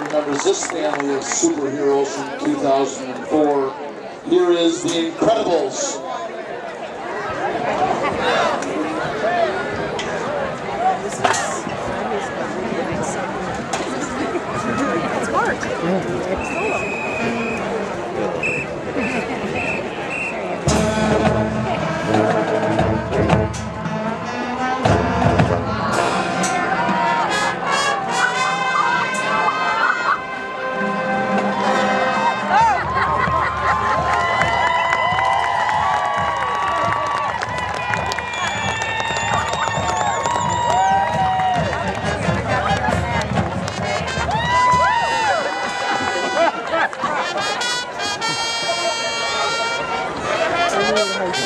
remembers this family of superheroes from 2004. Here is The Incredibles. It's Mark. Railroad.